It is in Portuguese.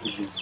Uhum.